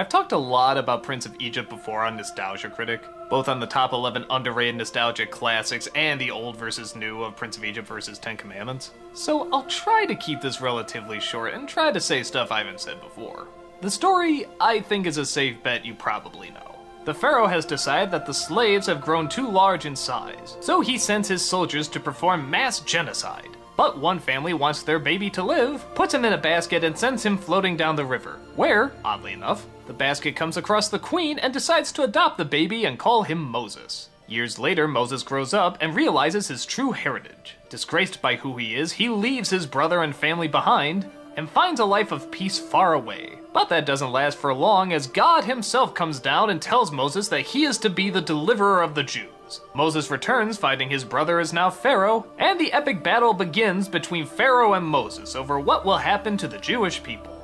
I've talked a lot about Prince of Egypt before on Nostalgia Critic, both on the top 11 underrated nostalgic classics and the old versus new of Prince of Egypt versus Ten Commandments. So I'll try to keep this relatively short and try to say stuff I haven't said before. The story, I think, is a safe bet you probably know. The pharaoh has decided that the slaves have grown too large in size, so he sends his soldiers to perform mass genocide. But one family wants their baby to live, puts him in a basket, and sends him floating down the river, where, oddly enough, the basket comes across the queen and decides to adopt the baby and call him Moses. Years later, Moses grows up and realizes his true heritage. Disgraced by who he is, he leaves his brother and family behind and finds a life of peace far away. But that doesn't last for long as God himself comes down and tells Moses that he is to be the deliverer of the Jews. Moses returns, finding his brother is now Pharaoh, and the epic battle begins between Pharaoh and Moses over what will happen to the Jewish people.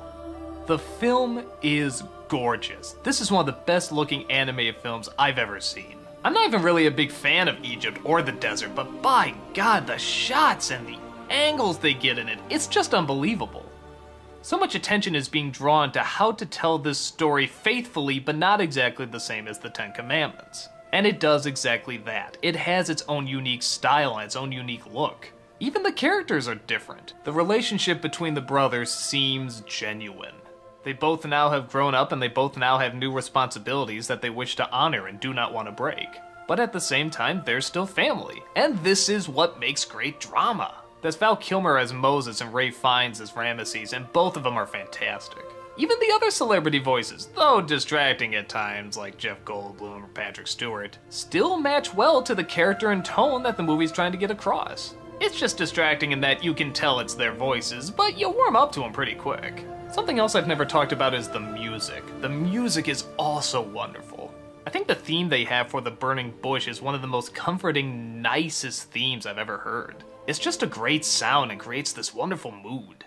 The film is gorgeous. This is one of the best looking animated films I've ever seen. I'm not even really a big fan of Egypt or the desert, but by God, the shots and the angles they get in it, it's just unbelievable. So much attention is being drawn to how to tell this story faithfully, but not exactly the same as the Ten Commandments. And it does exactly that. It has its own unique style and its own unique look. Even the characters are different. The relationship between the brothers seems genuine. They both now have grown up and they both now have new responsibilities that they wish to honor and do not want to break. But at the same time, they're still family. And this is what makes great drama. There's Val Kilmer as Moses and Ralph Fiennes as Ramesses, and both of them are fantastic. Even the other celebrity voices, though distracting at times, like Jeff Goldblum or Patrick Stewart, still match well to the character and tone that the movie's trying to get across. It's just distracting in that you can tell it's their voices, but you warm up to them pretty quick. Something else I've never talked about is the music. The music is also wonderful. I think the theme they have for the burning bush is one of the most comforting, nicest themes I've ever heard. It's just a great sound and creates this wonderful mood.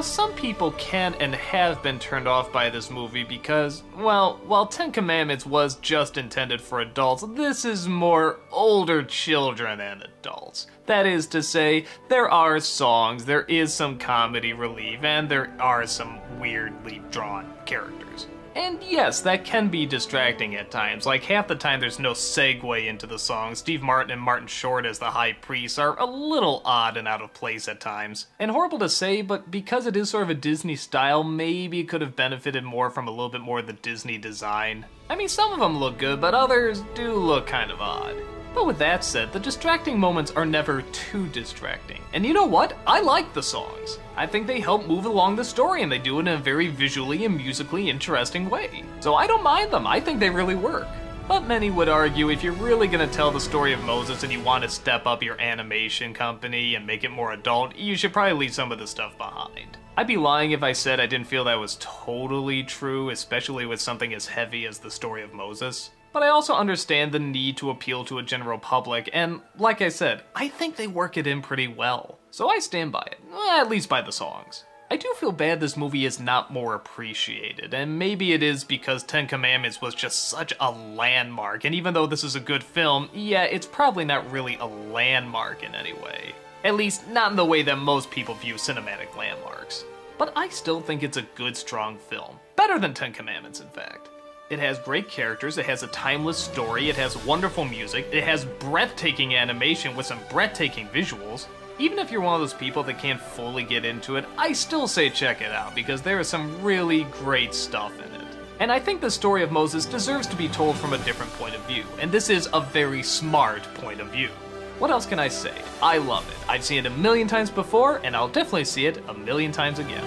Now, some people can and have been turned off by this movie because, well, while Ten Commandments was just intended for adults, this is more older children and adults. That is to say, there are songs, there is some comedy relief, and there are some weirdly drawn characters. And yes, that can be distracting at times. Like half the time there's no segue into the song. Steve Martin and Martin Short as the high priests are a little odd and out of place at times. And horrible to say, but because it is sort of a Disney style, maybe it could have benefited more from a little bit more of the Disney design. I mean, some of them look good, but others do look kind of odd. But with that said, the distracting moments are never too distracting. And you know what? I like the songs. I think they help move along the story and they do it in a very visually and musically interesting way. So I don't mind them, I think they really work. But many would argue if you're really gonna tell the story of Moses and you want to step up your animation company and make it more adult, you should probably leave some of the stuff behind. I'd be lying if I said I didn't feel that was totally true, especially with something as heavy as the story of Moses. But I also understand the need to appeal to a general public, and like I said, I think they work it in pretty well. So I stand by it, eh, at least by the songs. I do feel bad this movie is not more appreciated, and maybe it is because Ten Commandments was just such a landmark, and even though this is a good film, yeah, it's probably not really a landmark in any way. At least, not in the way that most people view cinematic landmarks. But I still think it's a good, strong film. Better than Ten Commandments, in fact. It has great characters, it has a timeless story, it has wonderful music, it has breathtaking animation with some breathtaking visuals. Even if you're one of those people that can't fully get into it, I still say check it out because there is some really great stuff in it. And I think the story of Moses deserves to be told from a different point of view, and this is a very smart point of view. What else can I say? I love it. I've seen it a million times before, and I'll definitely see it a million times again.